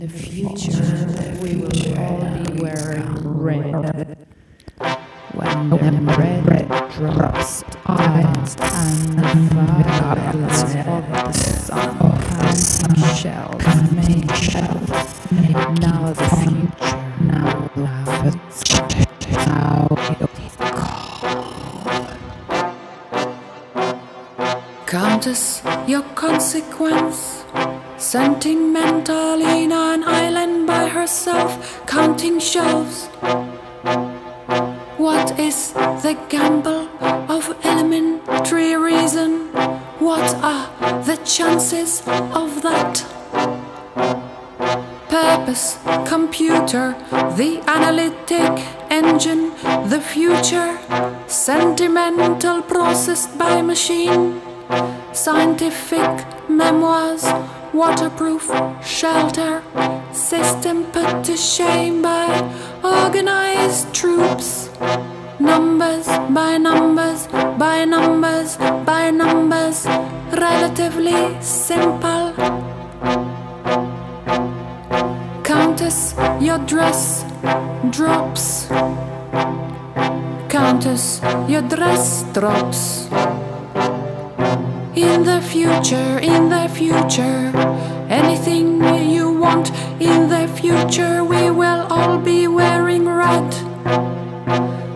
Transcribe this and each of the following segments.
the future we will all be wearing red. When the red drops eyes and the violets of the sun counting shells made shells. Now the future, Your consequence. Sentimental in an island by herself, counting shelves. What is the gamble of elementary reason? What are the chances of that? Purpose, computer, the analytic engine, the future, sentimental processed by machine, scientific memoirs, waterproof shelter, system put to shame by organized troops. Numbers by numbers by numbers by numbers, relatively simple. Countess, your dress drops. Countess, your dress drops. In the future, in the future, anything you want. In the future, we will all be wearing red.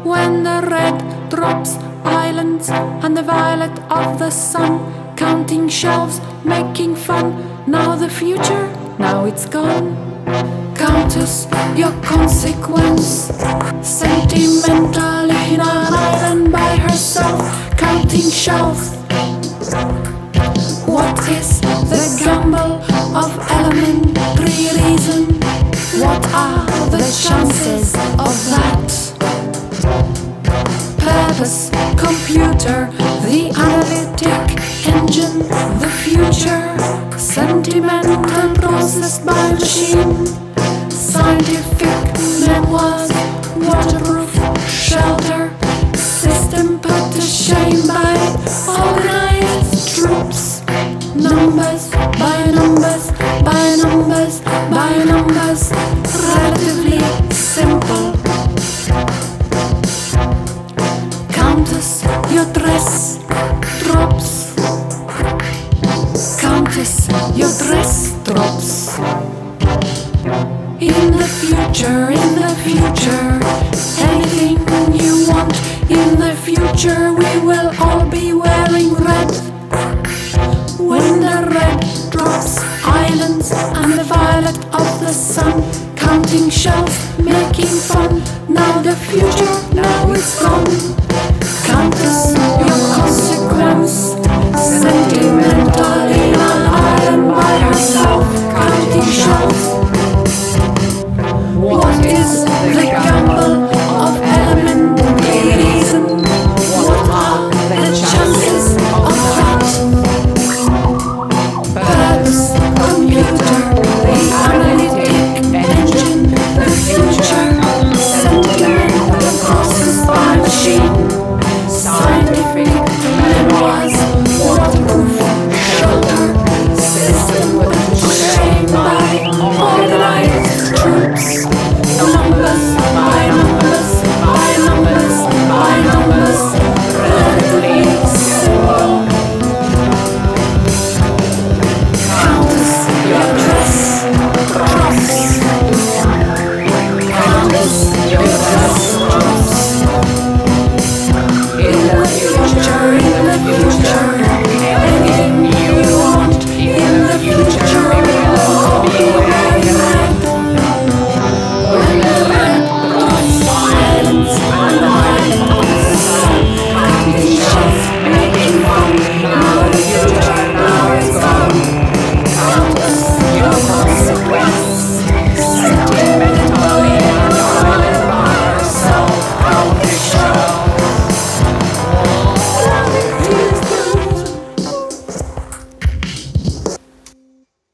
When the red drops islands and the violet of the sun, counting shelves, making fun. Now the future, now it's gone. Countess, your consequence. Sentimental in an island by herself, counting shelves. Is the gamble of elementary reason? What are the chances of that? Purpose, computer, the analytic engine, the future, sentimental processed by machine, scientific memoirs, by numbers by numbers by numbers, relatively simple. Countess, your dress drops. Countess, your dress drops. In the future, in the future, anything you want. In the future, we will all the sun, counting shells, making fun. Now the future.